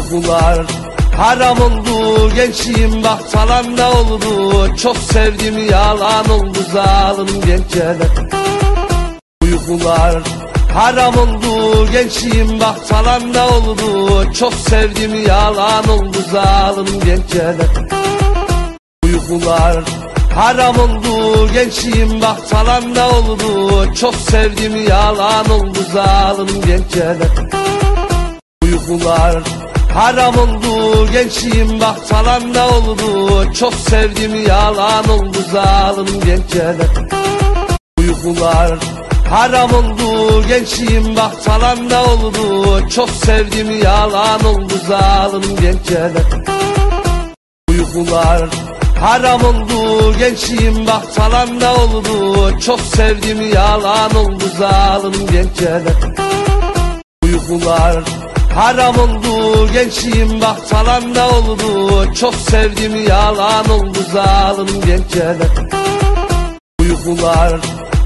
Uykular haram oldu gençliğim bak salanda oldu. Çok sevdim yalan oldu zalim gençler. Uykular haram oldu gençliğim bak salanda oldu. Çok sevdim yalan oldu zalim gençler. Uykular haram oldu gençliğim bak salanda oldu. Çok sevdim yalan oldu zalim gençler. Uykular haram oldu gençliğim bak salanda oldu. Çok sevdim yalan oldu zalim gençler Uykular haram oldu gençliğim bak salanda oldu. Çok sevdim yalan oldu zalim gençler Uykular haram oldu gençliğim bak salanda oldu. Çok sevdim yalan oldu zalim gençler Uykular haram oldu gençliğim bak salanda oldu. Çok sevdim yalan oldu zalim gençler. Uykular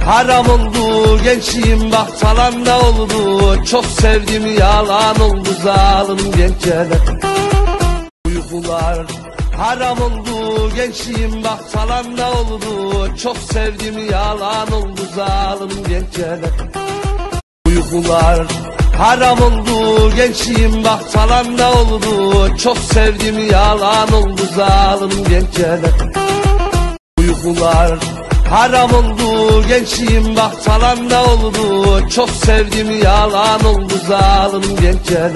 haram oldu gençliğim bak salanda oldu. Çok sevdim yalan oldu zalim gençler. Uykular haram oldu gençliğim bak salanda oldu. Çok sevdim yalan oldu zalim gençler. Uykular haram oldu gençliğim bak salanda oldu. Çok sevdim yalan oldu zalim gençler. Uykular haram oldu gençliğim bak salanda oldu. Çok sevdim yalan oldu zalim gençler